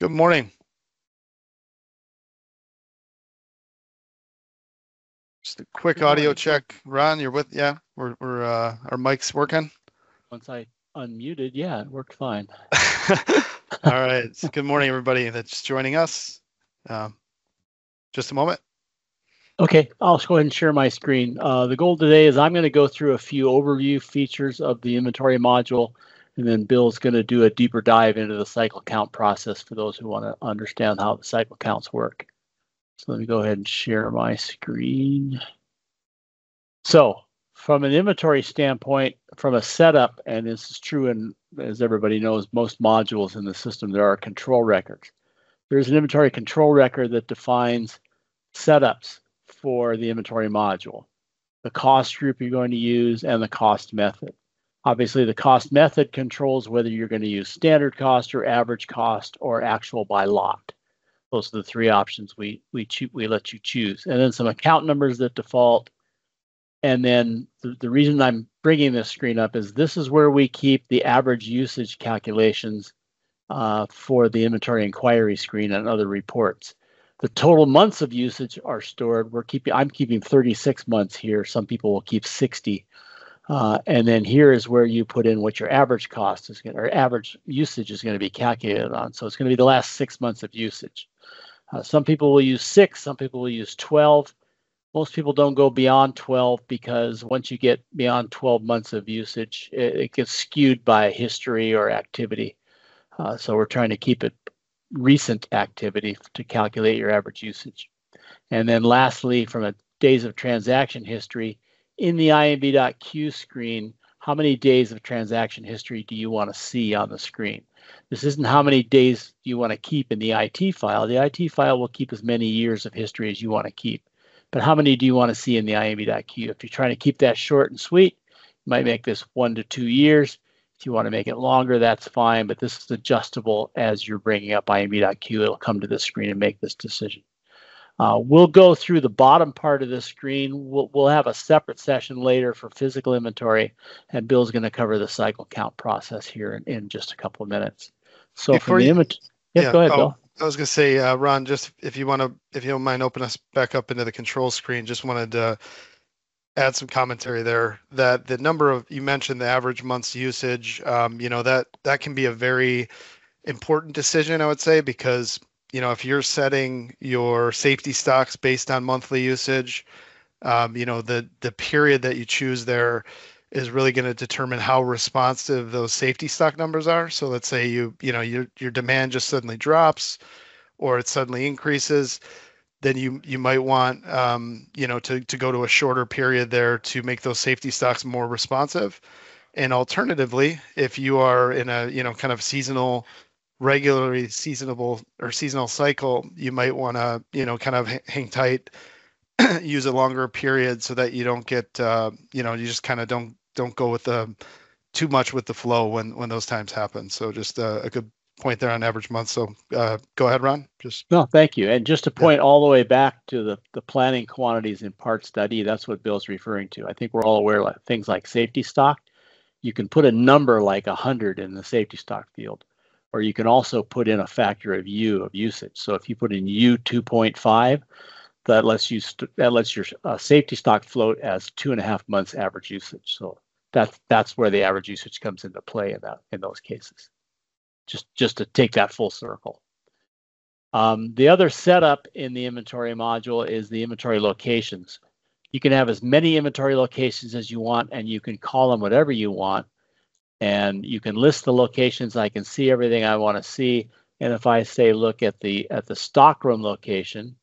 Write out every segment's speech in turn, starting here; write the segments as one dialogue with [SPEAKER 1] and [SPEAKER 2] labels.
[SPEAKER 1] Good morning. Just a quick
[SPEAKER 2] Good
[SPEAKER 1] audio
[SPEAKER 2] morning.
[SPEAKER 1] check. Ron, you're with, yeah, we're, we're, uh, our mic's working.
[SPEAKER 2] Once I unmuted, yeah, it worked fine.
[SPEAKER 1] All right. Good morning, everybody that's joining us. Um, Just a moment.
[SPEAKER 2] Okay, I'll just go ahead and share my screen. Uh, the goal today is I'm going to go through a few overview features of the inventory module, and then Bill's going to do a deeper dive into the cycle count process for those who want to understand how the cycle counts work. So let me go ahead and share my screen. So from an inventory standpoint, from a setup, and this is true in, as everybody knows, most modules in the system, there are control records. There's an inventory control record that defines setups for the inventory module, the cost group you're going to use, and the cost method. Obviously, the cost method controls whether you're going to use standard cost or average cost or actual by lot. Those are the three options we we choo- we let you choose, and then some account numbers that default. And then the, the reason I'm bringing this screen up is this is where we keep the average usage calculations uh, for the inventory inquiry screen and other reports the total months of usage are stored. We're keeping, I'm keeping 36 months here. Some people will keep 60. Uh, and then here is where you put in what your average cost is going or average usage is going to be calculated on. So it's going to be the last six months of usage. Uh, some people will use six, some people will use 12. Most people don't go beyond 12 because once you get beyond 12 months of usage, it, it gets skewed by history or activity. Uh, so we're trying to keep it recent activity to calculate your average usage. And then lastly, from a days of transaction history, in the IMV.Q screen, how many days of transaction history do you want to see on the screen? This isn't how many days do you want to keep in the IT file. The IT file will keep as many years of history as you want to keep. But how many do you want to see in the IMV.Q? If you're trying to keep that short and sweet, you might make this one to two years. If you want to make it longer, that's fine, but this is adjustable as you're bringing up IMV.Q. It'll come to this screen and make this decision. Uh, we'll go through the bottom part of the screen. We'll, we'll have a separate session later for physical inventory, and Bill's going to cover the cycle count process here in, in just a couple of minutes. So
[SPEAKER 1] Before
[SPEAKER 2] from the inventory, yeah, go ahead,
[SPEAKER 1] oh,
[SPEAKER 2] Bill.
[SPEAKER 1] I was gonna say, uh, Ron, just if you want to, if you don't mind, open us back up into the control screen. Just wanted to add some commentary there. That the number of you mentioned the average months usage. Um, you know that that can be a very important decision, I would say, because you know if you're setting your safety stocks based on monthly usage, um, you know the the period that you choose there is really going to determine how responsive those safety stock numbers are. So let's say you you know your your demand just suddenly drops, or it suddenly increases, then you you might want um, you know to to go to a shorter period there to make those safety stocks more responsive. And alternatively, if you are in a you know kind of seasonal regularly seasonable or seasonal cycle, you might want to you know kind of hang tight, use a longer period so that you don't get uh, you know you just kind of don't don't go with the too much with the flow when when those times happen. So just uh, a good point there on average month. So uh, go ahead, Ron. Just
[SPEAKER 2] No, thank you. And just to point all the way back to the, the planning quantities in part study, that's what Bill's referring to. I think we're all aware of things like safety stock. You can put a number like 100 in the safety stock field, or you can also put in a factor of U of usage. So if you put in U 2.5, that lets you st- that lets your uh, safety stock float as two and a half months average usage. So that's that's where the average usage comes into play in that in those cases. Just just to take that full circle. Um, the other setup in the inventory module is the inventory locations. You can have as many inventory locations as you want, and you can call them whatever you want. And you can list the locations. I can see everything I want to see. And if I say look at the at the stockroom location,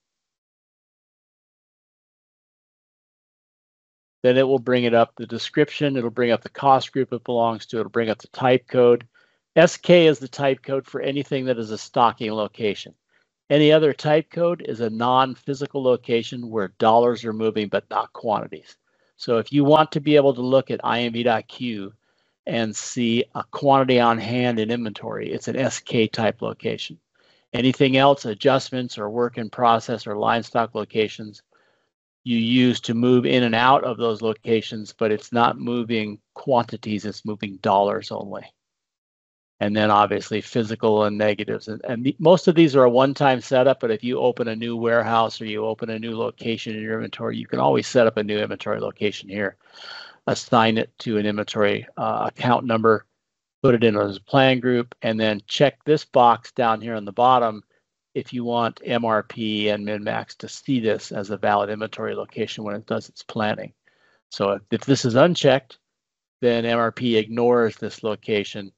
[SPEAKER 2] then it will bring it up the description. It'll bring up the cost group it belongs to. It'll bring up the type code. SK is the type code for anything that is a stocking location. Any other type code is a non-physical location where dollars are moving but not quantities. So if you want to be able to look at IMV.Q and see a quantity on hand in inventory, it's an SK type location. Anything else, adjustments or work in process or line stock locations, you use to move in and out of those locations, but it's not moving quantities, it's moving dollars only. and then obviously physical and negatives. And, and the, most of these are a one-time setup, but if you open a new warehouse or you open a new location in your inventory, you can always set up a new inventory location here, assign it to an inventory uh, account number, put it in as a plan group, and then check this box down here on the bottom if you want MRP and MinMax to see this as a valid inventory location when it does its planning. So if, if this is unchecked, then MRP ignores this location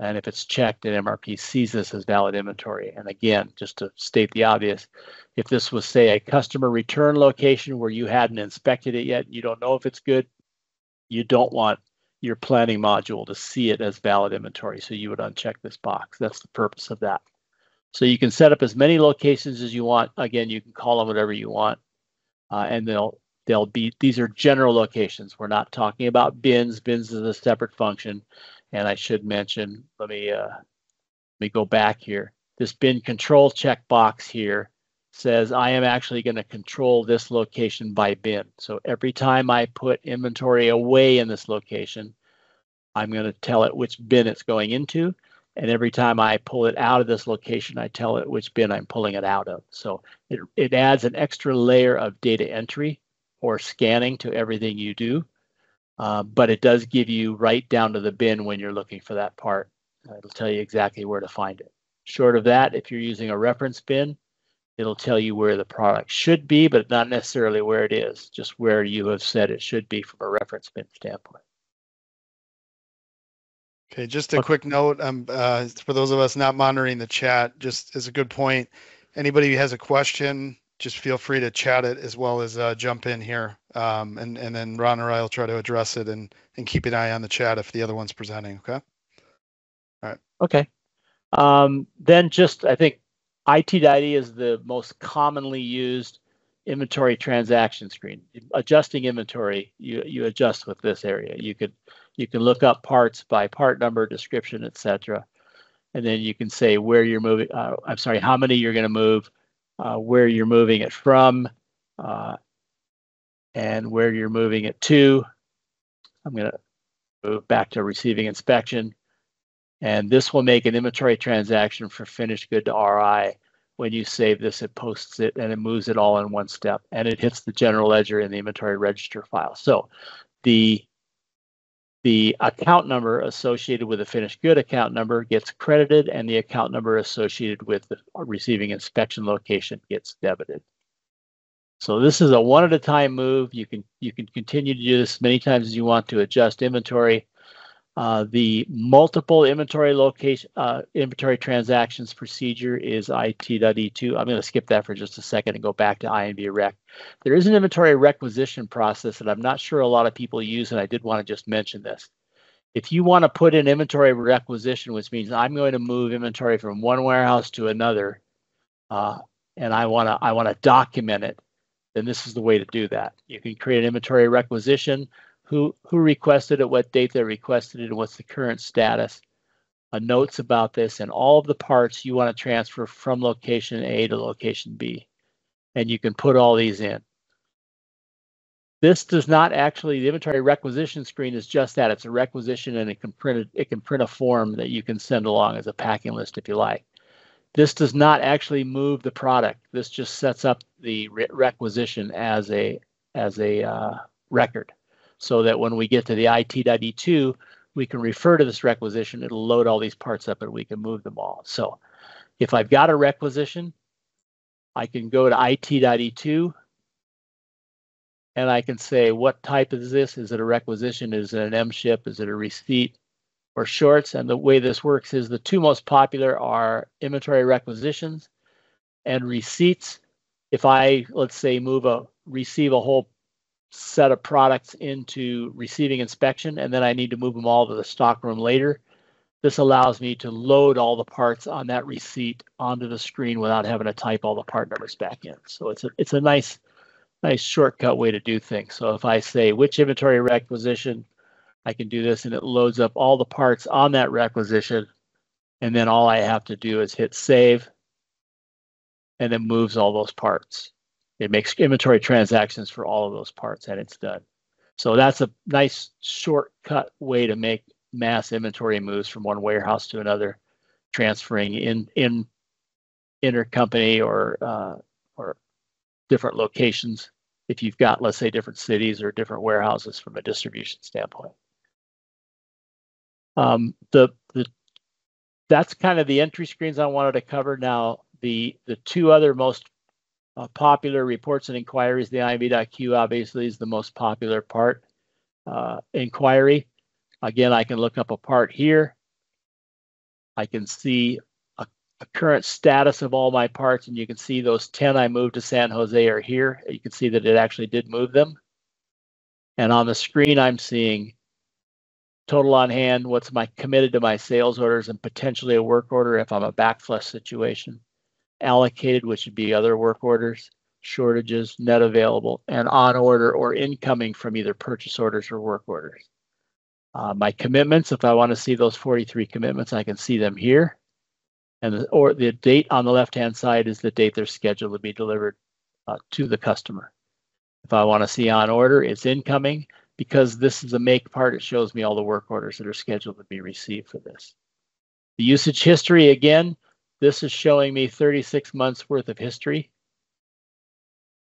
[SPEAKER 2] and if it's checked and MRP sees this as valid inventory, and again, just to state the obvious, if this was, say, a customer return location where you hadn't inspected it yet, and you don't know if it's good, you don't want your planning module to see it as valid inventory. So you would uncheck this box. That's the purpose of that. So you can set up as many locations as you want. Again, you can call them whatever you want. Uh, and they'll they'll be these are general locations. We're not talking about bins. Bins is a separate function. And I should mention, let me uh, let me go back here. This bin control checkbox here says I am actually going to control this location by bin. So every time I put inventory away in this location, I'm going to tell it which bin it's going into. And every time I pull it out of this location, I tell it which bin I'm pulling it out of. So it, it adds an extra layer of data entry or scanning to everything you do. Uh, but it does give you right down to the bin when you're looking for that part. It'll tell you exactly where to find it. Short of that, if you're using a reference bin, it'll tell you where the product should be, but not necessarily where it is, just where you have said it should be from a reference bin standpoint.
[SPEAKER 1] Okay, just a okay. quick note um, uh, for those of us not monitoring the chat, just as a good point, anybody who has a question, just feel free to chat it as well as uh, jump in here. Um, and, and then Ron or I will try to address it and, and keep an eye on the chat if the other one's presenting. Okay. All right.
[SPEAKER 2] Okay. Um, then just, I think IT.ID is the most commonly used inventory transaction screen. Adjusting inventory, you, you adjust with this area. You could, you can look up parts by part number, description, etc. And then you can say where you're moving, uh, I'm sorry, how many you're going to move, uh, where you're moving it from, uh, and where you're moving it to. I'm going to move back to receiving inspection. And this will make an inventory transaction for finished good to RI. When you save this, it posts it and it moves it all in one step and it hits the general ledger in the inventory register file. So the the account number associated with the finished good account number gets credited and the account number associated with the receiving inspection location gets debited. So this is a one at a time move. You can you can continue to do this many times as you want to adjust inventory. Uh, the multiple inventory location uh, inventory transactions procedure is IT.E2. I'm going to skip that for just a second and go back to INV rec. There is an inventory requisition process that I'm not sure a lot of people use, and I did want to just mention this. If you want to put in inventory requisition, which means I'm going to move inventory from one warehouse to another, uh, and I want to I want to document it, then this is the way to do that. You can create an inventory requisition who who requested it, what date they requested it, and what's the current status. Uh, notes about this and all of the parts you want to transfer from location A to location B. And you can put all these in. This does not actually, the inventory requisition screen is just that. It's a requisition and it can print a, it can print a form that you can send along as a packing list if you like. This does not actually move the product. This just sets up the re requisition as a as a uh, record so that when we get to the IT.E2, we can refer to this requisition. It'll load all these parts up and we can move them all. So if I've got a requisition, I can go to IT.E2 and I can say, what type is this? Is it a requisition? Is it an M ship? Is it a receipt or shorts? And the way this works is the two most popular are inventory requisitions and receipts. If I, let's say, move a receive a whole set of products into receiving inspection, and then I need to move them all to the stock room later. This allows me to load all the parts on that receipt onto the screen without having to type all the part numbers back in. So it's a it's a nice nice shortcut way to do things. So if I say which inventory requisition, I can do this and it loads up all the parts on that requisition. And then all I have to do is hit save and it moves all those parts. It makes inventory transactions for all of those parts and it's done. So that's a nice shortcut way to make mass inventory moves from one warehouse to another, transferring in in intercompany or uh, or different locations. If you've got, let's say, different cities or different warehouses from a distribution standpoint. Um, the the that's kind of the entry screens I wanted to cover. Now, the the two other most uh, popular reports and inquiries, the IMV.Q obviously is the most popular part uh, inquiry. Again, I can look up a part here. I can see a, a, current status of all my parts, and you can see those 10 I moved to San Jose are here. You can see that it actually did move them. And on the screen, I'm seeing total on hand, what's my committed to my sales orders and potentially a work order if I'm a backflush situation. Allocated, which would be other work orders, shortages, net available, and on order or incoming from either purchase orders or work orders. Uh, my commitments, if I want to see those 43 commitments, I can see them here. And the, or the date on the left-hand side is the date they're scheduled to be delivered uh, to the customer. If I want to see on order, it's incoming because this is a make part, it shows me all the work orders that are scheduled to be received for this. The usage history, again, this is showing me 36 months worth of history.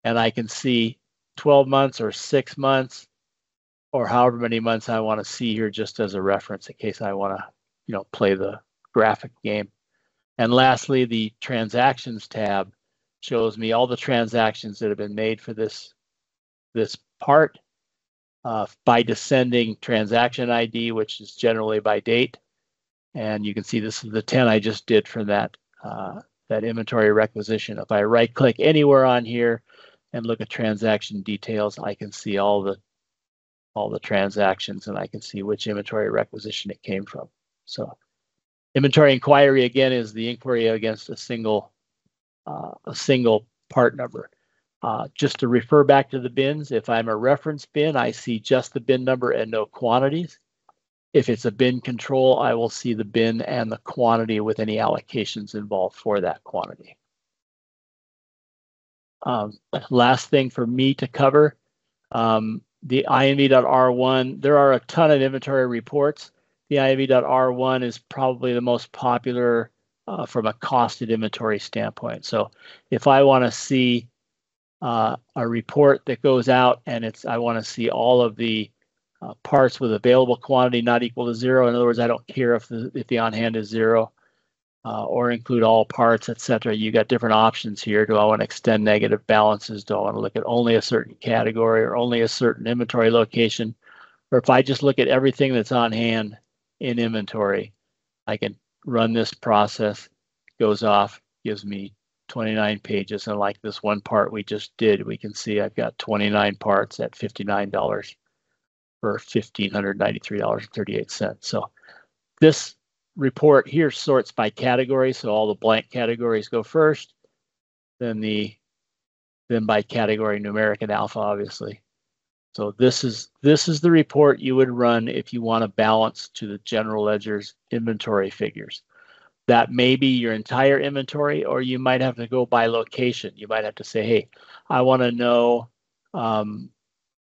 [SPEAKER 2] And I can see 12 months or six months or however many months I want to see here just as a reference in case I want to, you know, play the graphic game. And lastly, the transactions tab shows me all the transactions that have been made for this, this part uh, by descending transaction ID, which is generally by date. And you can see this is the 10 I just did for that, uh, that inventory requisition. If I right click anywhere on here and look at transaction details, I can see all the all the transactions and I can see which inventory requisition it came from. So inventory inquiry again is the inquiry against a single uh, a single part number. Uh, just to refer back to the bins, if I'm a reference bin, I see just the bin number and no quantities. If it's a bin control, I will see the bin and the quantity with any allocations involved for that quantity. Um, last thing for me to cover, um, the INV.R1, there are a ton of inventory reports. The INV.R1 is probably the most popular uh, from a costed inventory standpoint. So if I want to see uh, a report that goes out and it's I want to see all of the uh, parts with available quantity not equal to zero. In other words, I don't care if the if the on hand is zero uh, or include all parts, etc. You got different options here. Do I want to extend negative balances? Do I want to look at only a certain category or only a certain inventory location? Or if I just look at everything that's on hand in inventory, I can run this process, goes off, gives me 29 pages. And like this one part we just did, we can see I've got 29 parts at $59 for $1,593.38. So this report here sorts by category. So all the blank categories go first, then the then by category numeric and alpha, obviously. So this is this is the report you would run if you want to balance to the general ledger's inventory figures that may be your entire inventory, or you might have to go by location. You might have to say, hey, I want to know um,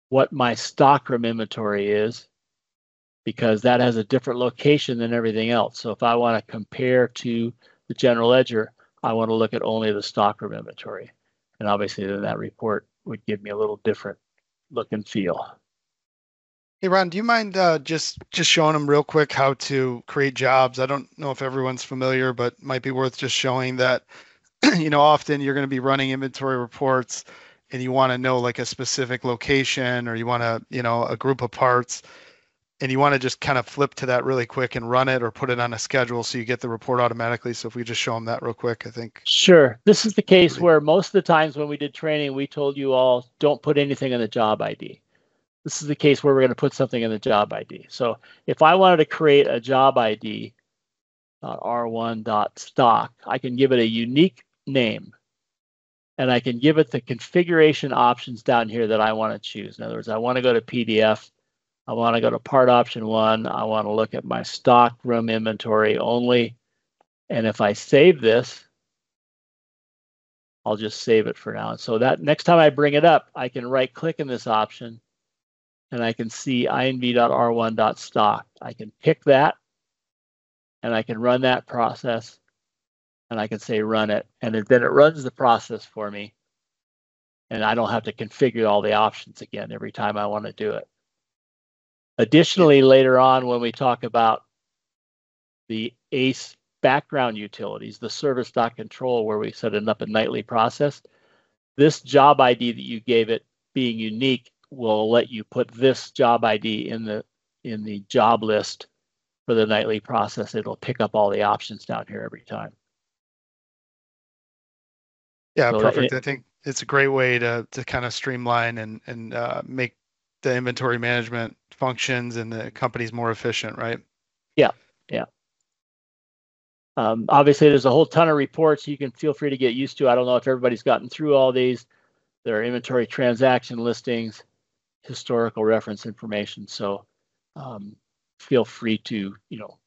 [SPEAKER 2] what my stockroom inventory is because that has a different location than everything else. So if I want to compare to the general ledger, I want to look at only the stockroom inventory. And obviously then that report would give me a little different look and feel.
[SPEAKER 1] Hey Ron, do you mind uh, just just showing them real quick how to create jobs? I don't know if everyone's familiar, but might be worth just showing that. you know, often you're going to be running inventory reports, and you want to know like a specific location, or you want to, you know, a group of parts, and you want to just kind of flip to that really quick and run it, or put it on a schedule so you get the report automatically. So if we just show them that real quick, I think.
[SPEAKER 2] Sure. This is the case where most of the times when we did training, we told you all don't put anything in the job ID this is the case where we're going to put something in the job ID. So if I wanted to create a job ID uh, r1.stock, I can give it a unique name and I can give it the configuration options down here that I want to choose. In other words, I want to go to PDF. I want to go to part option one. I want to look at my stock room inventory only. And if I save this, I'll just save it for now. And so that next time I bring it up, I can right click in this option and I can see inv.r1.stock. I can pick that and I can run that process and I can say run it. And then it runs the process for me. And I don't have to configure all the options again every time I want to do it. Additionally, later on, when we talk about the ACE background utilities, the service.control, where we set it up a nightly process, this job ID that you gave it being unique will let you put this job ID in the in the job list for the nightly process. It'll pick up all the options down here every time.
[SPEAKER 1] Yeah, so perfect. It, I think it's a great way to to kind of streamline and and uh, make the inventory management functions and the companies more efficient, right?
[SPEAKER 2] Yeah, yeah. Um, obviously, there's a whole ton of reports you can feel free to get used to. I don't know if everybody's gotten through all these. There are inventory transaction listings, historical reference information. So um, feel free to, you know,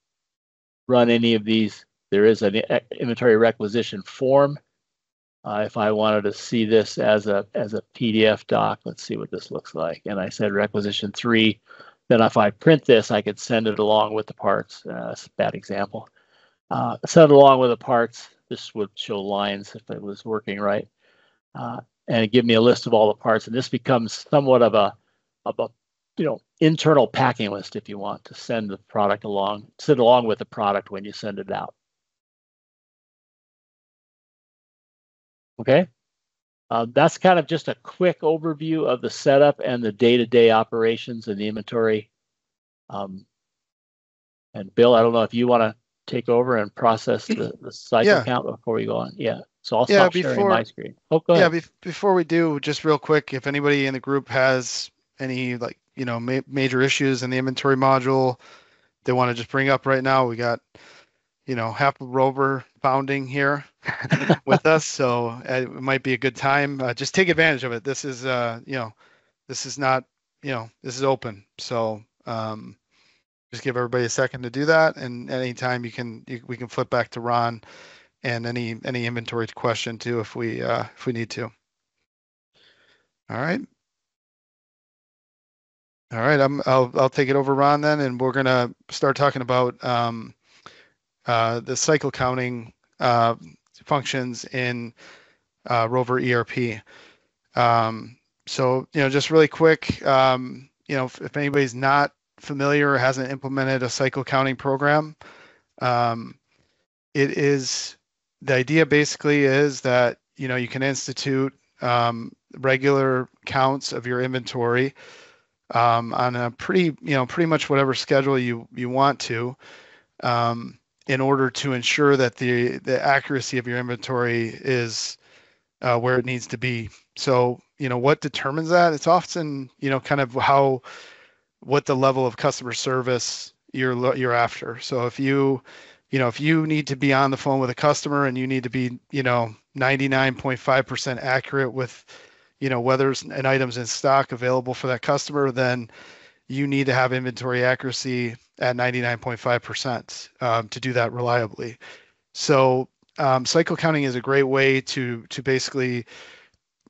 [SPEAKER 2] run any of these. There is an inventory requisition form. Uh, if I wanted to see this as a as a PDF doc, let's see what this looks like. And I said requisition three. Then if I print this, I could send it along with the parts. Uh, that's a bad example uh, set along with the parts. This would show lines if it was working right, uh, and give me a list of all the parts. And this becomes somewhat of a, of a, you know, internal packing list if you want to send the product along, sit along with the product when you send it out. Okay, uh, that's kind of just a quick overview of the setup and the day-to-day operations and the inventory. Um, and Bill, I don't know if you want to take over and process the, the cycle yeah. count before we go on? Yeah. So I'll yeah, stop before, sharing my screen. Oh, go ahead.
[SPEAKER 1] Yeah, be- before we do, just real quick, if anybody in the group has any like you know ma- major issues in the inventory module they want to just bring up right now, we got you know half of Rover founding here with us, so uh, it might be a good time. Uh, just take advantage of it. This is uh you know this is not you know this is open, so um just give everybody a second to do that and anytime you can you, we can flip back to ron and any any inventory question too if we uh if we need to all right all right i'm i'll i'll take it over ron then and we're gonna start talking about um uh the cycle counting uh functions in uh rover erp um so you know just really quick um you know if, if anybody's not familiar or hasn't implemented a cycle counting program, um, it is the idea basically is that you know you can institute um, regular counts of your inventory um, on a pretty you know pretty much whatever schedule you you want to. Um, in order to ensure that the the accuracy of your inventory is uh, where it needs to be. So you know what determines that? It's often you know kind of how what the level of customer service you're you're after. So if you you know if you need to be on the phone with a customer and you need to be you know 99.5% accurate with you know whether an items in stock available for that customer then you need to have inventory accuracy at 99.5% um, to do that reliably so um, cycle counting is a great way to to basically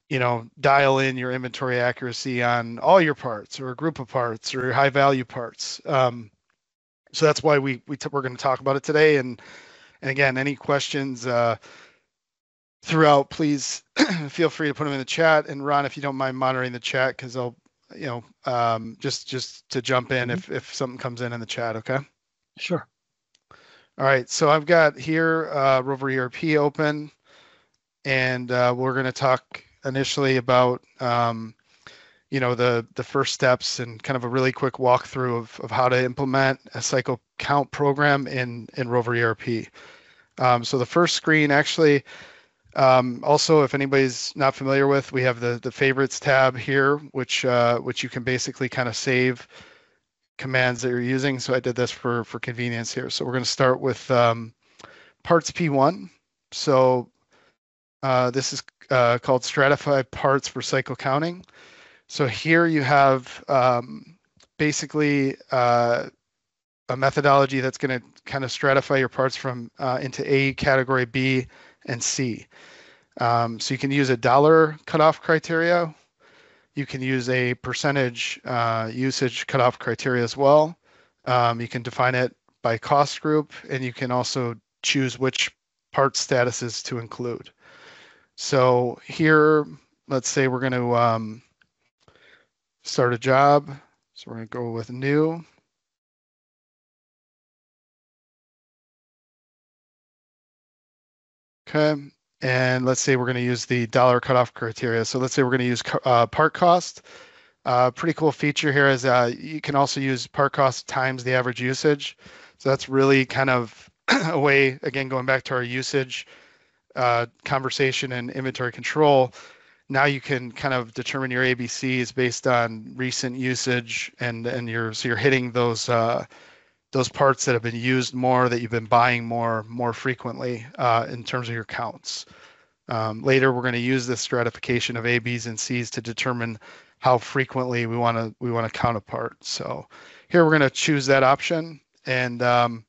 [SPEAKER 1] you know, dial in your inventory accuracy on all your parts or a group of parts or high value parts. Um, so that's why we, we t- we're going to talk about it today. And, and again, any questions uh, throughout, please feel free to put them in the chat. And Ron, if you don't mind monitoring the chat, because I'll, you know, um, just just to jump in mm-hmm. if if something comes in in the chat. Okay.
[SPEAKER 2] Sure.
[SPEAKER 1] All right. So I've got here uh, Rover ERP open, and uh, we're going to talk initially about um, you know the the first steps and kind of a really quick walkthrough of, of how to implement a cycle count program in in Rover ERP. Um, so the first screen actually um, also if anybody's not familiar with we have the the favorites tab here which uh, which you can basically kind of save commands that you're using. So I did this for for convenience here. So we're going to start with um, parts P1. So uh, this is uh, called Stratify Parts for Cycle Counting. So here you have um, basically uh, a methodology that's going to kind of stratify your parts from uh, into A category, B, and C. Um, so you can use a dollar cutoff criteria, You can use a percentage uh, usage cutoff criteria as well. Um, you can define it by cost group, and you can also choose which part statuses to include. So here, let's say we're going to um, start a job. So we're going to go with new. Okay. And let's say we're going to use the dollar cutoff criteria. So let's say we're going to use uh, part cost. Uh, pretty cool feature here is uh, you can also use part cost times the average usage. So that's really kind of a way, again, going back to our usage uh, conversation and inventory control. Now you can kind of determine your ABCs based on recent usage and and you're so you're hitting those uh, those parts that have been used more, that you've been buying more, more frequently uh, in terms of your counts. Um, later, we're going to use this stratification of A, Bs, and Cs to determine how frequently we want to we want to count a part. So here we're going to choose that option, and um,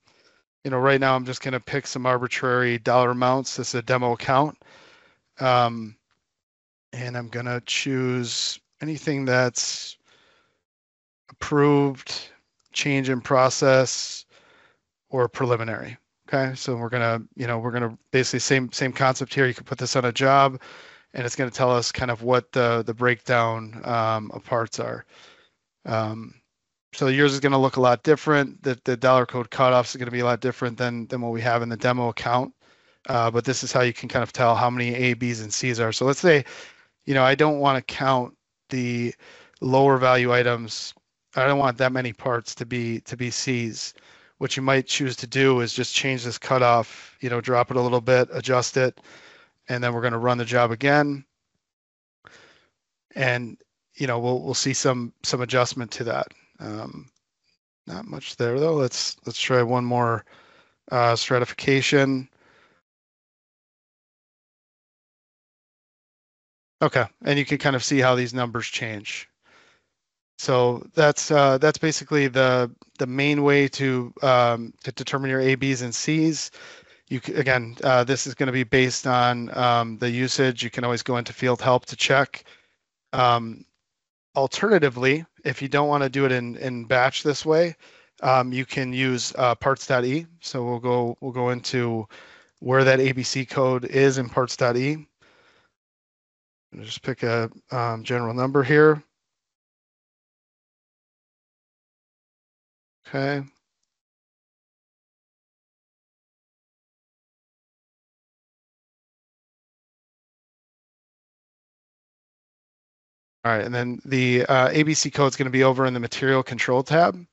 [SPEAKER 1] you know right now I'm just going to pick some arbitrary dollar amounts. This is a demo account, um, and I'm going to choose anything that's approved change in process or preliminary. Okay, so we're gonna, you know, we're gonna basically same same concept here. You can put this on a job, and it's gonna tell us kind of what the the breakdown um, of parts are. Um, so yours is gonna look a lot different. The the dollar code cutoffs is gonna be a lot different than than what we have in the demo account. Uh, but this is how you can kind of tell how many A, Bs, and Cs are. So let's say, you know, I don't want to count the lower value items I don't want that many parts to be to be C's. What you might choose to do is just change this cutoff, you know, drop it a little bit, adjust it, and then we're going to run the job again. And you know, we'll we'll see some some adjustment to that. Um, not much there though. Let's let's try one more uh, stratification. Okay, and you can kind of see how these numbers change. So that's uh, that's basically the the main way to um, to determine your A, Bs, and Cs. You again, uh, this is going to be based on um, the usage. You can always go into field help to check. Um, alternatively, if you don't want to do it in in batch this way, um, you can use uh, parts.e. So we'll go we'll go into where that ABC code is in parts.e. Just pick a um, general number here. Okay. All right, and then the uh, ABC code is going to be over in the material control tab,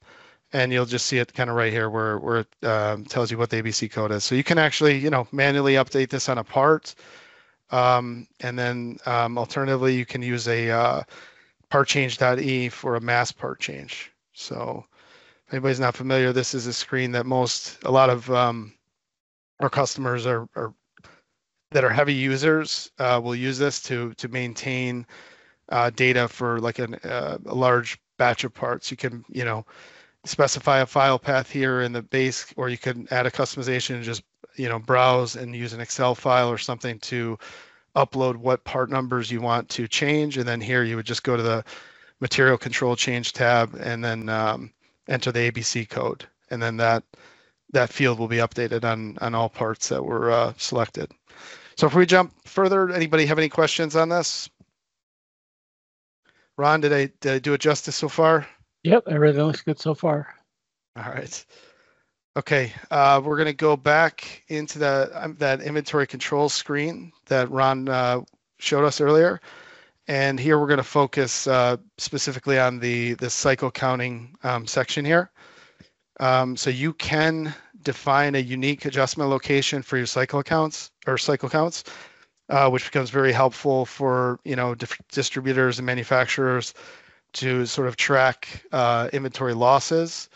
[SPEAKER 1] and you'll just see it kind of right here where where it um, tells you what the ABC code is. So you can actually, you know, manually update this on a part, um, and then um, alternatively, you can use a uh, part change.e for a mass part change. So if anybody's not familiar, this is a screen that most, a lot of um, our customers are, are that are heavy users uh, will use this to to maintain uh, data for like an, uh, a large batch of parts. You can, you know, specify a file path here in the base, or you can add a customization and just, you know, browse and use an Excel file or something to upload what part numbers you want to change. And then here you would just go to the material control change tab and then um, enter the ABC code, and then that that field will be updated on on all parts that were uh, selected. So if we jump further, anybody have any questions on this? Ron, did I did I do it justice so far?
[SPEAKER 2] Yep, everything looks good so far.
[SPEAKER 1] All right. Okay, uh, we're going to go back into that um, that inventory control screen that Ron uh, showed us earlier. And here we're going to focus uh, specifically on the, the cycle counting um, section here. Um, so you can define a unique adjustment location for your cycle accounts or cycle counts, uh, which becomes very helpful for you know distributors and manufacturers to sort of track uh, inventory losses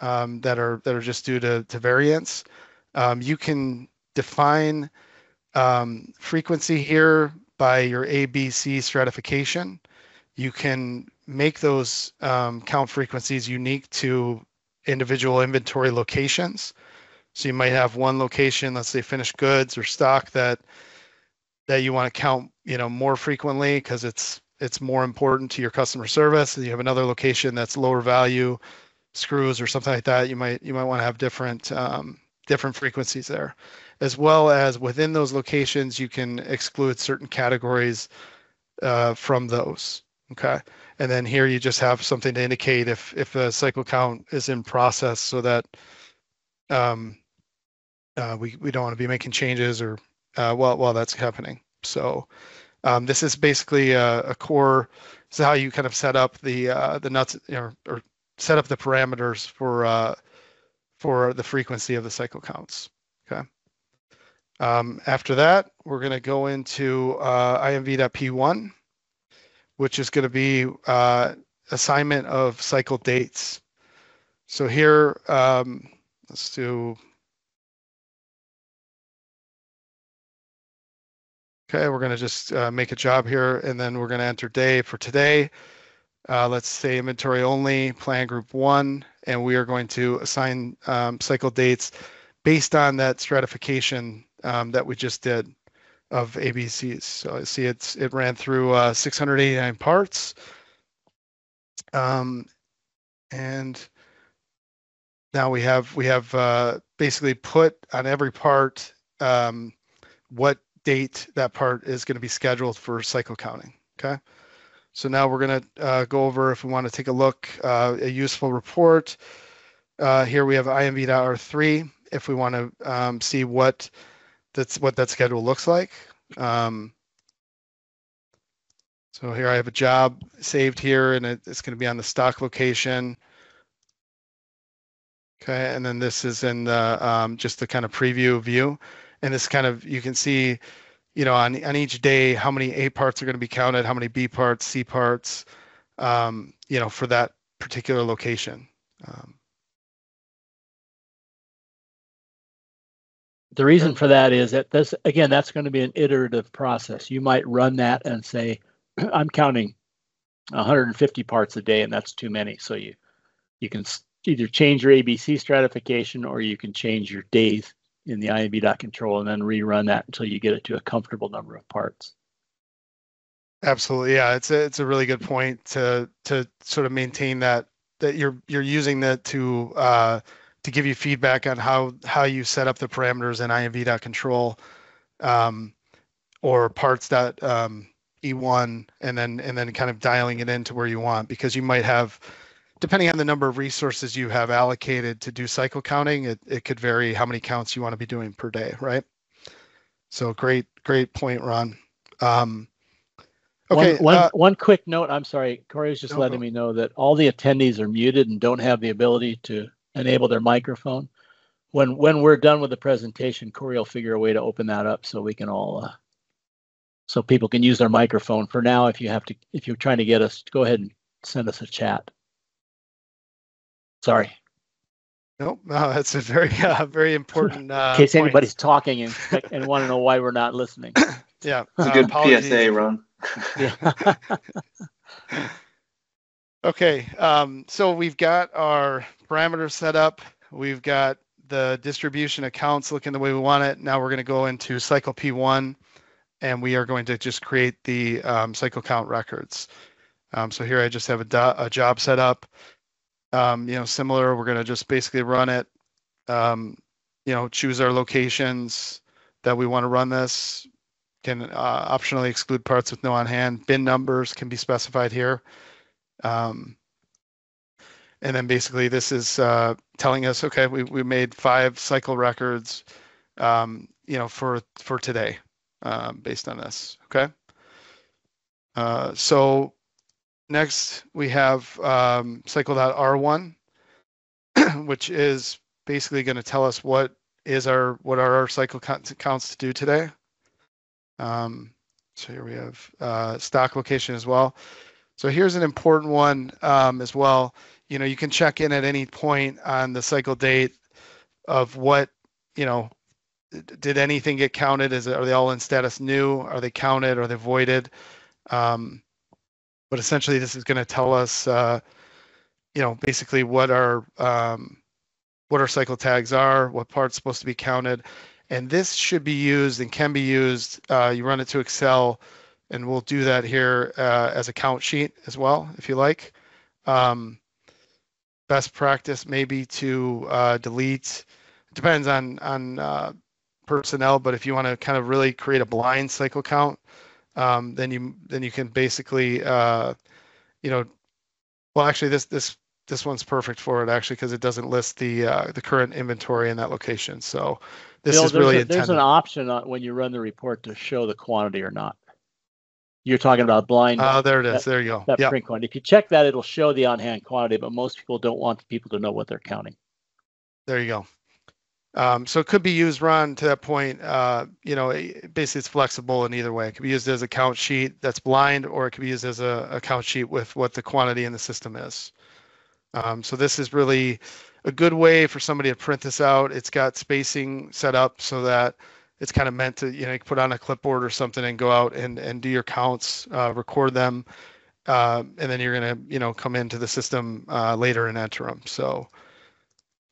[SPEAKER 1] um, that are that are just due to, to variance. Um, you can define um, frequency here by your ABC stratification. You can make those um, count frequencies unique to individual inventory locations. So you might have one location, let's say finished goods or stock that that you want to count, you know, more frequently because it's it's more important to your customer service and you have another location that's lower value screws or something like that you might you might want to have different um, different frequencies there as well as within those locations you can exclude certain categories uh, from those okay and then here you just have something to indicate if if a cycle count is in process so that um, uh, we, we don't want to be making changes or uh, while, while that's happening so um, this is basically a, a, core. This is how you kind of set up the uh, the nuts you know, or set up the parameters for uh, for the frequency of the cycle counts. Okay. Um, after that, we're going to go into uh, IMV.P1, which is going to be uh, assignment of cycle dates. So here, um, let's do Okay, we're going to just uh, make a job here and then we're going to enter day for today. Uh, let's say inventory only, plan group one, and we are going to assign um, cycle dates based on that stratification um, that we just did of ABCs. So I see it's it ran through uh, 689 parts. Um, and now we have we have uh, basically put on every part um, what date that part is going to be scheduled for cycle counting. Okay. So now we're going to uh, go over if we want to take a look, uh, a useful report. Uh, here we have IMV.R3 if we want to um, see what that's what that schedule looks like. Um, so here I have a job saved here and it, it's going to be on the stock location. Okay, and then this is in the, um, just the kind of preview view and this kind of you can see you know on, on each day how many a parts are going to be counted how many b parts c parts um, you know for that particular location um,
[SPEAKER 2] the reason for that is that this again that's going to be an iterative process you might run that and say i'm counting 150 parts a day and that's too many so you you can either change your abc stratification or you can change your days in the IMV.control and then rerun that until you get it to a comfortable number of parts.
[SPEAKER 1] Absolutely, yeah. It's a it's a really good point to to sort of maintain that that you're you're using that to uh, to give you feedback on how how you set up the parameters in IMV.control um, or parts that um, E1 and then and then kind of dialing it into where you want because you might have depending on the number of resources you have allocated to do cycle counting, it, it could vary how many counts you want to be doing per day, right? So great, great point, Ron. Um,
[SPEAKER 2] okay. One, one, uh, one, quick note. I'm sorry, Corey was just no, letting me know that all the attendees are muted and don't have the ability to enable their microphone. When when we're done with the presentation, Corey will figure a way to open that up so we can all uh, so people can use their microphone. For now, if you have to, if you're trying to get us, go ahead and send us a chat. Sorry.
[SPEAKER 1] Nope, no, that's a very, uh, very important. Uh,
[SPEAKER 2] In case point. anybody's talking and, and want to know why we're not listening.
[SPEAKER 1] yeah,
[SPEAKER 3] it's a good apologies. PSA, Ron. yeah.
[SPEAKER 1] okay, um, so we've got our parameters set up. We've got the distribution accounts looking the way we want it. Now we're going to go into cycle P1, and we are going to just create the um, cycle count records. Um, so here I just have a, a job set up um, you know, similar. We're going to just basically run it, um, you know, choose our locations that we want to run this. Can uh, optionally exclude parts with no on hand. Bin numbers can be specified here. Um, and then basically this is uh, telling us, okay, we, we made five cycle records, um, you know, for, for today um, based on this, okay? Uh, so Next, we have um, cycle.r1, which is basically going to tell us what is our what are our cycle counts to do today. Um, so here we have uh, stock location as well. So here's an important one um, as well. You know, you can check in at any point on the cycle date of what, you know, did anything get counted? Is it, are they all in status new? Are they counted? Are they voided? Um, but essentially this is going to tell us, uh, you know, basically what our um, what our cycle tags are, what parts supposed to be counted, and this should be used and can be used. Uh, you run it to Excel and we'll do that here uh, as a count sheet as well, if you like. Um, best practice maybe to uh, delete, depends on, on uh, personnel, but if you want to kind of really create a blind cycle count, um, then you then you can basically, uh, you know, well, actually this this this one's perfect for it actually because it doesn't list the uh, the current inventory in that location. So this Bill, is really
[SPEAKER 2] a, there's an option when you run the report to show the quantity or not. You're talking about blind.
[SPEAKER 1] Oh, there it is. That, there you go.
[SPEAKER 2] That yep. print quantity. If you check that, it'll show the on-hand quantity, but most people don't want people to know what they're counting.
[SPEAKER 1] There you go. Um, so it could be used, Ron, to that point. Uh, you know, basically it's flexible in either way. It could be used as a count sheet that's blind, or it could be used as a, a count sheet with what the quantity in the system is. Um, so this is really a good way for somebody to print this out. It's got spacing set up so that it's kind of meant to, you know, put on a clipboard or something and go out and, and do your counts, uh, record them, uh, and then you're going to, you know, come into the system uh, later and enter them. So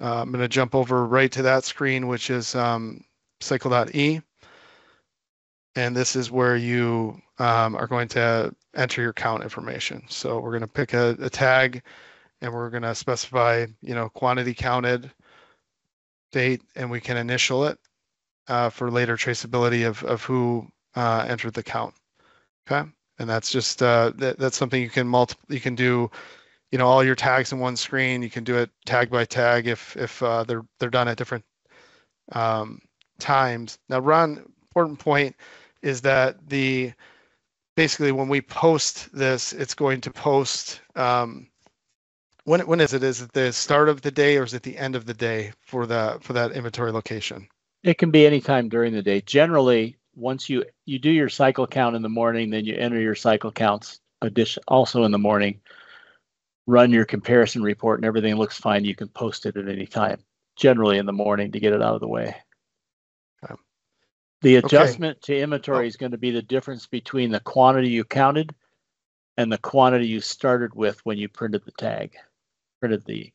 [SPEAKER 1] uh, I'm going to jump over right to that screen, which is um, cycle.e. And this is where you um, are going to enter your count information. So we're going to pick a, a tag and we're going to specify, you know, quantity counted, date, and we can initial it uh, for later traceability of, of who uh, entered the count. Okay, and that's just uh, that, that's something you can multi you can do, you know, all your tags in one screen. You can do it tag by tag if if uh, they're they're done at different um, times. Now, Ron, important point is that the basically when we post this, it's going to post. Um, when when is it? Is it the start of the day or is it the end of the day for the for that inventory location?
[SPEAKER 2] It can be any time during the day. Generally, once you you do your cycle count in the morning, then you enter your cycle counts addition also in the morning. Run your comparison report and everything looks fine. You can post it at any time, generally in the morning to get it out of the way. Okay. The adjustment okay. to inventory oh. is going to be the difference between the quantity you counted and the quantity you started with when you printed the tag, printed the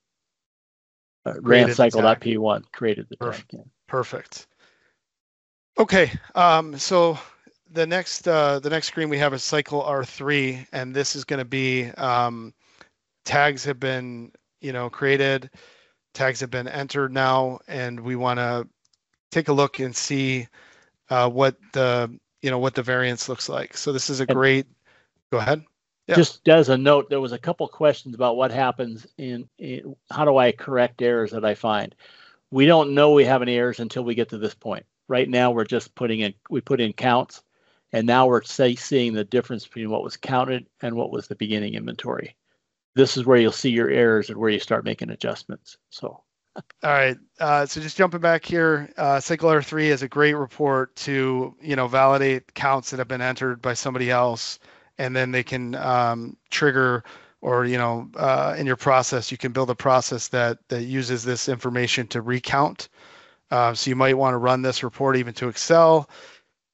[SPEAKER 2] uh, ran cycle.p1, created the Perfect. tag. Yeah.
[SPEAKER 1] Perfect. Okay, um, so the next uh, the next screen we have is cycle R3, and this is going to be um, tags have been you know created, tags have been entered now, and we want to take a look and see uh, what the you know what the variance looks like. So this is a great. Go ahead.
[SPEAKER 2] Yeah. Just as a note, there was a couple questions about what happens in, in how do I correct errors that I find we don't know we have any errors until we get to this point. Right now, we're just putting in, we put in counts, and now we're say, seeing the difference between what was counted and what was the beginning inventory. This is where you'll see your errors and where you start making adjustments. So.
[SPEAKER 1] All right. Uh, so just jumping back here, uh, Cycle R3 is a great report to you know validate counts that have been entered by somebody else, and then they can um, trigger or you know uh, in your process you can build a process that that uses this information to recount. Uh, so you might want to run this report even to excel.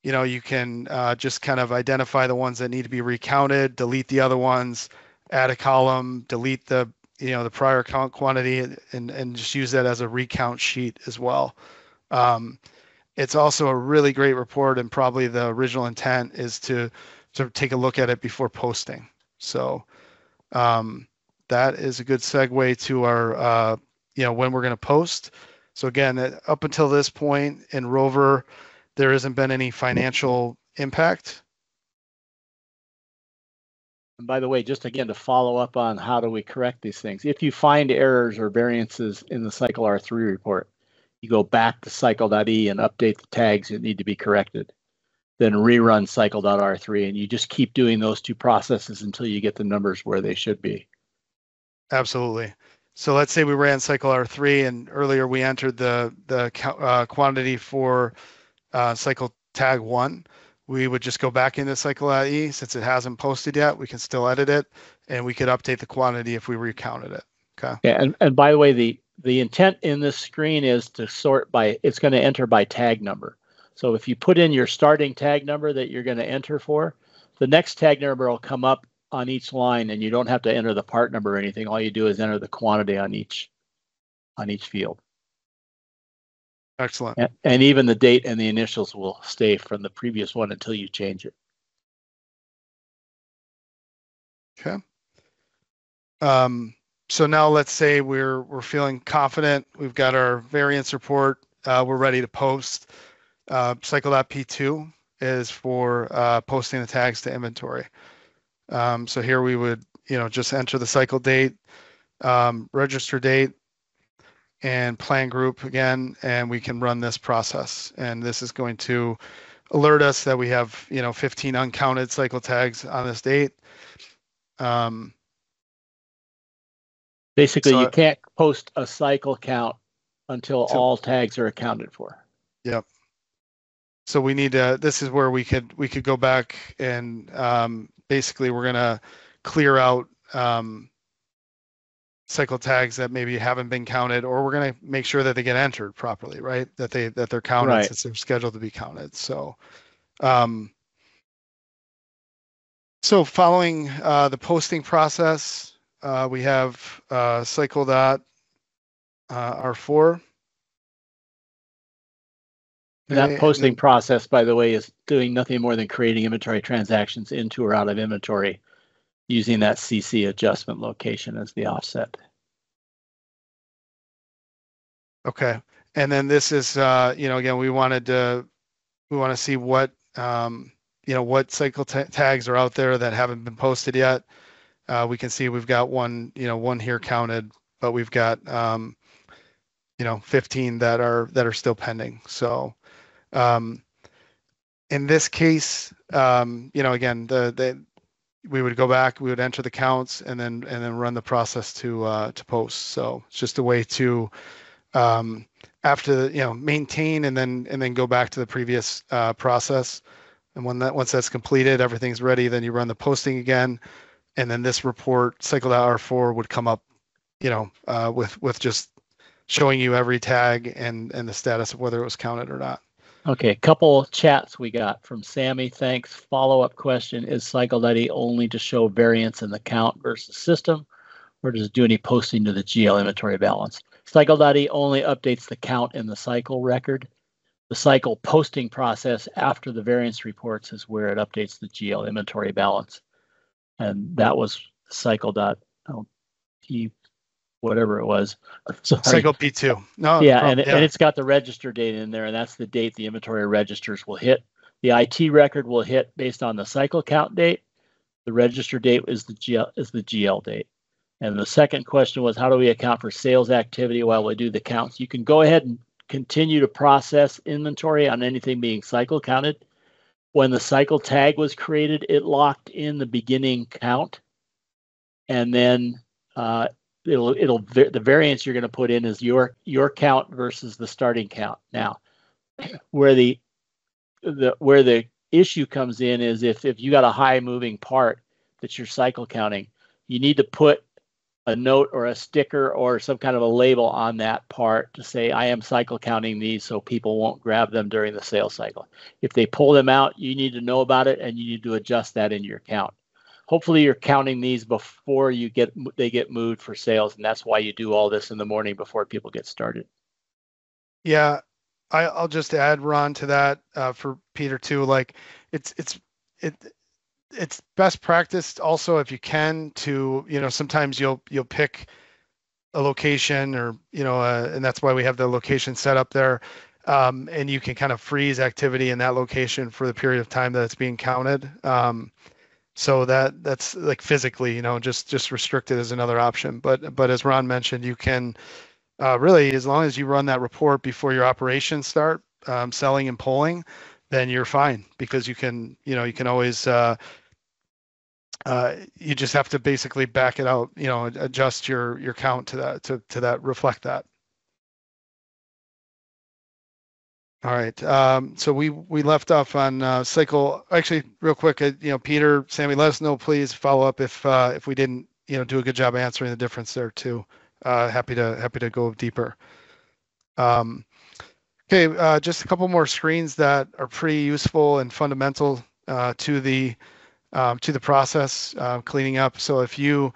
[SPEAKER 1] You know you can uh, just kind of identify the ones that need to be recounted delete the other ones add a column delete the you know the prior count quantity and and just use that as a recount sheet as well. Um, it's also a really great report and probably the original intent is to to take a look at it before posting. So um, that is a good segue to our, uh, you know, when we're going to post. So again, uh, up until this point in Rover, there hasn't been any financial impact.
[SPEAKER 2] And by the way, just again to follow up on how do we correct these things, if you find errors or variances in the Cycle R3 report, you go back to cycle.e and update the tags that need to be corrected then rerun cycle.r3 and you just keep doing those two processes until you get the numbers where they should be.
[SPEAKER 1] Absolutely. So let's say we ran cycle r3 and earlier we entered the the uh, quantity for uh, cycle tag one. We would just go back into cycle cycle.e since it hasn't posted yet we can still edit it and we could update the quantity if we recounted it. Okay.
[SPEAKER 2] Yeah and, and by the way the the intent in this screen is to sort by it's going to enter by tag number so if you put in your starting tag number that you're going to enter for, the next tag number will come up on each line and you don't have to enter the part number or anything. All you do is enter the quantity on each on each field.
[SPEAKER 1] Excellent.
[SPEAKER 2] And, and even the date and the initials will stay from the previous one until you change it.
[SPEAKER 1] Okay. Um, so now let's say we're we're feeling confident. We've got our variance report. Uh, we're ready to post. Uh, cycle.p2 is for uh, posting the tags to inventory. Um, so here we would, you know, just enter the cycle date, um, register date, and plan group again, and we can run this process. And this is going to alert us that we have, you know, 15 uncounted cycle tags on this date. Um,
[SPEAKER 2] Basically, so, you can't post a cycle count until so, all tags are accounted for.
[SPEAKER 1] Yep. So we need to. This is where we could we could go back and um, basically we're gonna clear out um, cycle tags that maybe haven't been counted, or we're going to make sure that they get entered properly, right? That they that they're counted right. since they're scheduled to be counted. So, um, so following uh, the posting process, uh, we have uh, cycle dot uh, R4.
[SPEAKER 2] That posting then, process, by the way, is doing nothing more than creating inventory transactions into or out of inventory using that CC adjustment location as the offset.
[SPEAKER 1] Okay. And then this is, uh, you know, again, we wanted to, we want to see what, um, you know, what cycle tags are out there that haven't been posted yet. Uh, we can see we've got one, you know, one here counted, but we've got, um, you know, 15 that are that are still pending. So, um, in this case, um, you know, again, the the we would go back, we would enter the counts, and then and then run the process to uh, to post. So it's just a way to um, after you know maintain and then and then go back to the previous uh, process. And when that once that's completed, everything's ready. Then you run the posting again, and then this report cycle R4 would come up, you know, uh, with with just showing you every tag and and the status of whether it was counted or not.
[SPEAKER 2] Okay, a couple chats we got from Sammy. Thanks. Follow up question Is cycle.e only to show variance in the count versus system, or does it do any posting to the GL inventory balance? cycle.e only updates the count in the cycle record. The cycle posting process after the variance reports is where it updates the GL inventory balance. And that was cycle dot oh, P whatever it was.
[SPEAKER 1] Sorry. Cycle P2.
[SPEAKER 2] No. Yeah, and, yeah, and it's got the register date in there, and that's the date the inventory registers will hit. The IT record will hit based on the cycle count date. The register date is the GL is the GL date. And the second question was how do we account for sales activity while we do the counts? You can go ahead and continue to process inventory on anything being cycle counted. When the cycle tag was created, it locked in the beginning count. And then uh, it'll it'll the variance you're going to put in is your your count versus the starting count. Now, where the the where the issue comes in is if if you got a high moving part that you're cycle counting, you need to put a note or a sticker or some kind of a label on that part to say I am cycle counting these so people won't grab them during the sales cycle. If they pull them out, you need to know about it and you need to adjust that in your count. Hopefully you're counting these before you get they get moved for sales and that's why you do all this in the morning before people get started.
[SPEAKER 1] Yeah, I, will just add Ron to that uh, for Peter too. Like it's it's it it's best practice also if you can to you know sometimes you'll you'll pick a location or you know uh, and that's why we have the location set up there um, and you can kind of freeze activity in that location for the period of time that it's being counted um, so that that's like physically you know just just restricted as another option but but as ron mentioned you can uh, really as long as you run that report before your operations start um, selling and polling then you're fine because you can you know you can always uh, uh, you just have to basically back it out, you know, adjust your your count to that to to that reflect that. All right. Um, so we we left off on uh, cycle. Actually, real quick, uh, you know, Peter, Sammy, let us know, please follow up if uh, if we didn't, you know, do a good job answering the difference there too. Uh, happy to happy to go deeper. Um, okay, uh, just a couple more screens that are pretty useful and fundamental uh, to the um, to the process cleaning up. So if you,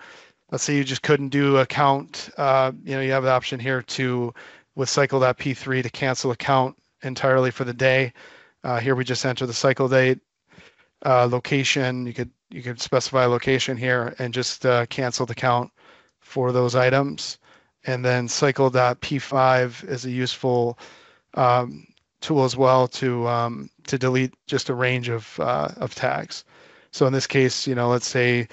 [SPEAKER 1] let's say you just couldn't do a count, you know, you have the option here to, with cycle.p3 to cancel a count entirely for the day. Uh, here we just enter the cycle date. uh, location. You could you could specify a location here and just uh, cancel the count for those items. And then cycle.p5 is a useful um, tool as well to um, to delete just a range of uh, of tags. So in this case, you know, let's say,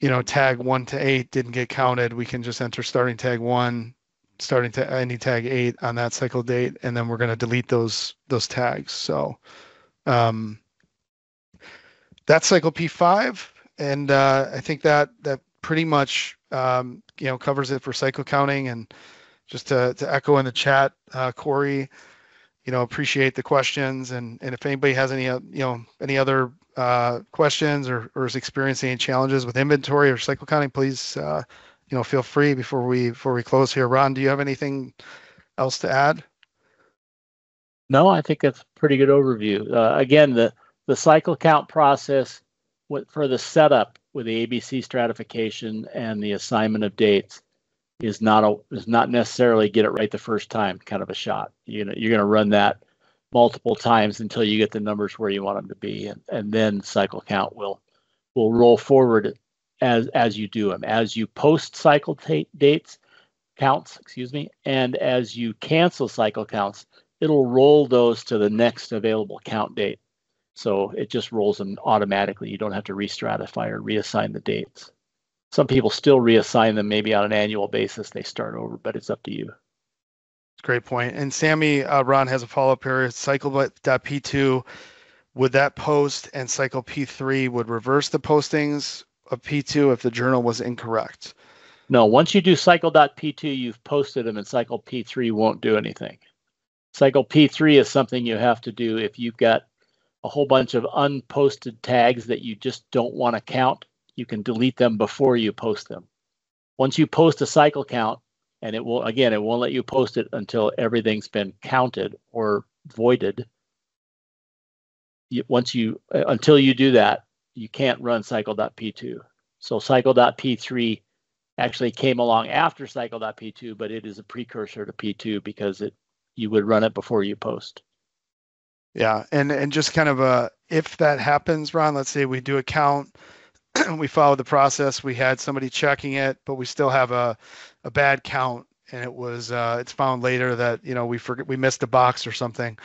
[SPEAKER 1] you know, tag one to eight didn't get counted. We can just enter starting tag one, starting to any tag eight on that cycle date, and then we're going to delete those those tags. So um, that's cycle P5, and uh, I think that that pretty much um, you know covers it for cycle counting. And just to to echo in the chat, uh, Corey, you know, appreciate the questions, and and if anybody has any uh, you know any other uh, questions or or is experiencing any challenges with inventory or cycle counting, please uh, you know feel free before we before we close here. Ron, do you have anything else to add?
[SPEAKER 2] No, I think that's a pretty good overview. Uh, again, the the cycle count process for the setup with the ABC stratification and the assignment of dates is not a is not necessarily get it right the first time kind of a shot. You know, you're going to run that multiple times until you get the numbers where you want them to be, and, and then cycle count will will roll forward as as you do them. As you post cycle t- dates counts, excuse me, and as you cancel cycle counts, it'll roll those to the next available count date. So it just rolls them automatically. You don't have to re-stratify or reassign the dates. Some people still reassign them maybe on an annual basis. They start over, but it's up to you.
[SPEAKER 1] Great point. And Sammy, uh, Ron has a follow-up here. Cycle.p2, would that post and cycle P3 would reverse the postings of P2 if the journal was incorrect?
[SPEAKER 2] No, once you do cycle.p2, you've posted them and cycle P3 won't do anything. Cycle P3 is something you have to do if you've got a whole bunch of unposted tags that you just don't want to count. You can delete them before you post them. Once you post a cycle count, and it will again, it won't let you post it until everything's been counted or voided. Once you until you do that, you can't run cycle.p2. So cycle.p3 actually came along after cycle.p2, but it is a precursor to p2 because it you would run it before you post.
[SPEAKER 1] Yeah, and and just kind of a if that happens, Ron, let's say we do a count, we follow the process, we had somebody checking it, but we still have a a bad count, and it was uh, it's found later that you know we forget we missed a box or something.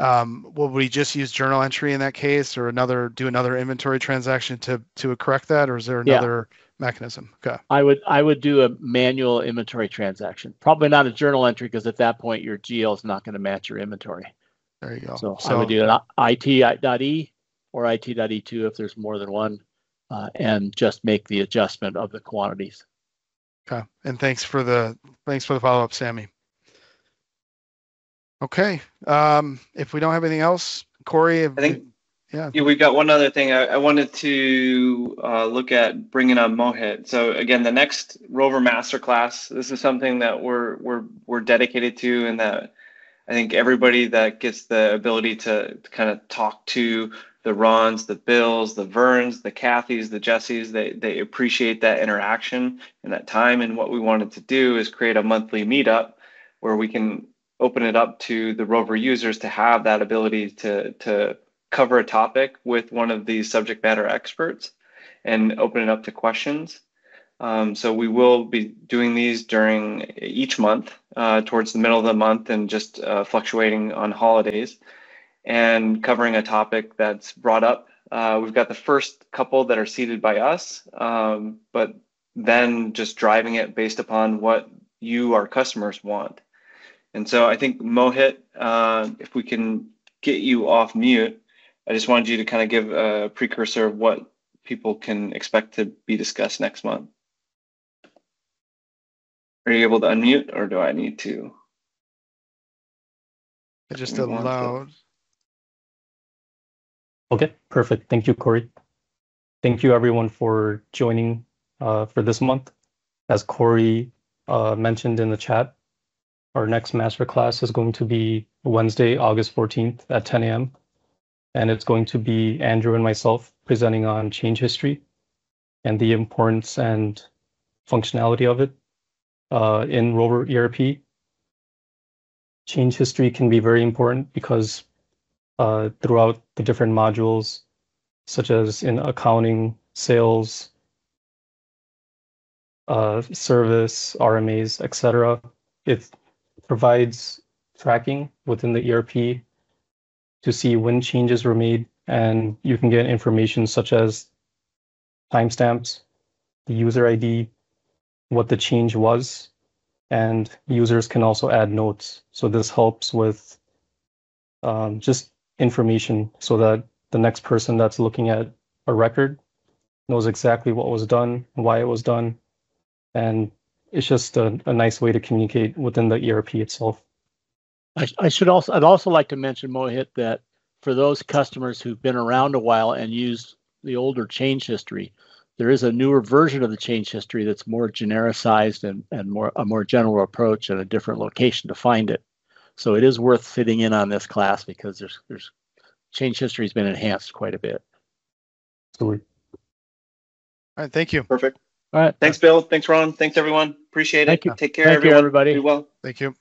[SPEAKER 1] Um, will we just use journal entry in that case, or another do another inventory transaction to to correct that, or is there another yeah. mechanism? Okay.
[SPEAKER 2] I would I would do a manual inventory transaction. Probably not a journal entry because at that point your GL is not going to match your inventory.
[SPEAKER 1] There you go.
[SPEAKER 2] So, so I would do an IT.E or IT.E2 if there's more than one, uh, and just make the adjustment of the quantities.
[SPEAKER 1] Okay, and thanks for the thanks for the follow up, Sammy. Okay, um, if we don't have anything else, Corey,
[SPEAKER 3] I think yeah. yeah, we've got one other thing. I, I wanted to uh, look at bringing on Mohit. So again, the next Rover Masterclass. This is something that we're we're we're dedicated to, and that I think everybody that gets the ability to, to kind of talk to the Rons, the Bills, the Verns, the Kathys, the Jessies, they, they appreciate that interaction and that time. And what we wanted to do is create a monthly meetup where we can open it up to the Rover users to have that ability to, to cover a topic with one of these subject matter experts and open it up to questions. Um, so we will be doing these during each month, uh, towards the middle of the month, and just uh, fluctuating on holidays, and covering a topic that's brought up. Uh, we've got the first couple that are seated by us, um, but then just driving it based upon what you, our customers, want. And so I think Mohit, uh, if we can get you off mute, I just wanted you to kind of give a precursor of what people can expect to be discussed next month. Are you able to unmute or do I need to?
[SPEAKER 1] I just allowed.
[SPEAKER 4] Okay, perfect. Thank you, Corey. Thank you, everyone, for joining uh, for this month. As Corey uh, mentioned in the chat, our next masterclass is going to be Wednesday, August 14th at 10 a.m. And it's going to be Andrew and myself presenting on change history and the importance and functionality of it uh, in Rover ERP. Change history can be very important because uh, throughout the different modules, such as in accounting, sales, uh, service, RMAs, etc. It provides tracking within the ERP to see when changes were made, and you can get information such as timestamps, the user ID, what the change was, and users can also add notes. So this helps with um, just information so that the next person that's looking at a record knows exactly what was done, why it was done, and it's just a, a nice way to communicate within the ERP itself.
[SPEAKER 2] I, I should also I'd also like to mention Mohit that for those customers who've been around a while and used the older change history, there is a newer version of the change history that's more genericized and, and more a more general approach and a different location to find it. So it is worth fitting in on this class because there's there's change history has been enhanced quite a bit.
[SPEAKER 4] Absolutely.
[SPEAKER 1] All right, thank you.
[SPEAKER 3] Perfect.
[SPEAKER 2] All right.
[SPEAKER 3] Thanks, Bill. Thanks, Ron. Thanks, everyone. Appreciate it.
[SPEAKER 2] Thank you.
[SPEAKER 3] Take care,
[SPEAKER 2] Thank
[SPEAKER 3] everyone.
[SPEAKER 2] you, everybody.
[SPEAKER 3] Be well.
[SPEAKER 1] Thank you.